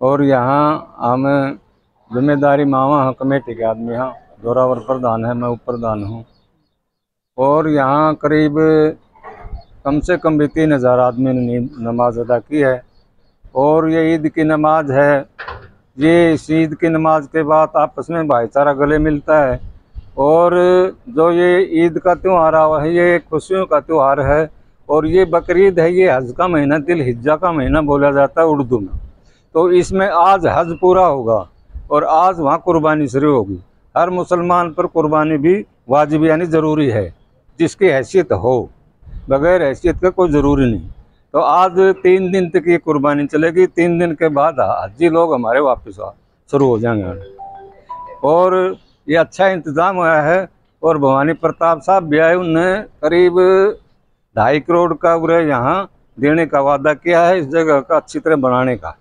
और यहाँ हम ज़िम्मेदारी मावा हाँ कमेटी के आदमी हाँ। जोरावर प्रधान है, मैं उप प्रधान हूँ। और यहाँ करीब कम से कम भी तीन हज़ार आदमी ने नमाज़ अदा की है। और ये ईद की नमाज़ है। ये इस ईद की नमाज़ के बाद आपस में भाईचारा गले मिलता है। और जो ये ईद का त्यौहार है ये खुशियों का त्यौहार है। और ये बकरीद है, ये हज का महीना दिल हिज्जा का महीना बोला जाता है उर्दू में। तो इसमें आज हज पूरा होगा और आज वहाँ कुर्बानी शुरू होगी। हर मुसलमान पर कुर्बानी भी वाजिब यानी ज़रूरी है, जिसकी हैसियत हो। बगैर हैसियत का कोई ज़रूरी नहीं। तो आज तीन दिन तक ये कुर्बानी चलेगी। तीन दिन के बाद हजी लोग हमारे वापस शुरू हो जाएँगे। और ये अच्छा इंतज़ाम हुआ है और भवानी प्रताप साहब भी आए, उनने करीब ढाई करोड़ का उरे यहाँ देने का वादा किया है, इस जगह का अच्छी तरह बनाने का।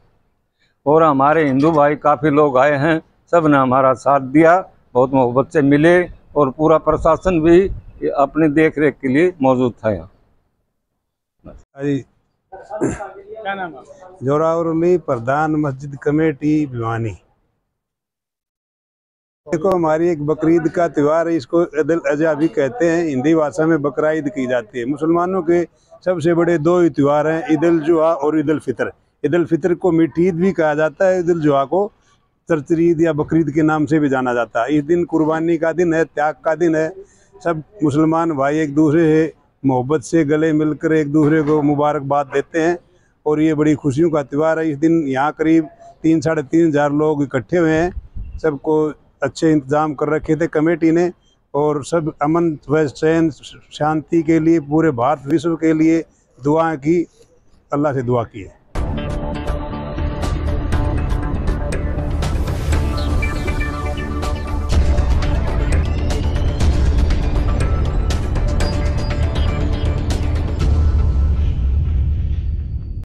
और हमारे हिंदू भाई काफ़ी लोग आए हैं सबने हमारा साथ दिया, बहुत मोहब्बत से मिले और पूरा प्रशासन भी अपनी देख रेख के लिए मौजूद था यहाँ। जोरावरली प्रधान मस्जिद कमेटी भिवानी। देखो, हमारी एक बकरीद का त्यौहार है, इसको ईद अजहा भी कहते हैं। हिंदी भाषा में बकरा ईद की जाती है। मुसलमानों के सबसे बड़े दो ही त्यौहार हैं, ईद उल जुहा और ईद उल फितर। ईद फितर को मीठी ईद भी कहा जाता है ईद जुहा को तरतरी ईद या बकरीद के नाम से भी जाना जाता है। इस दिन कुर्बानी का दिन है, त्याग का दिन है। सब मुसलमान भाई एक दूसरे से मोहब्बत से गले मिलकर एक दूसरे को मुबारकबाद देते हैं और ये बड़ी खुशियों का त्यौहार है। इस दिन यहाँ करीब तीन, साढ़े तीन हज़ार लोग इकट्ठे हुए हैं। सबको अच्छे इंतज़ाम कर रखे थे कमेटी ने और सब अमन व चैन, शांति के लिए, पूरे भारत विश्व के लिए दुआ की, अल्लाह से दुआ की है।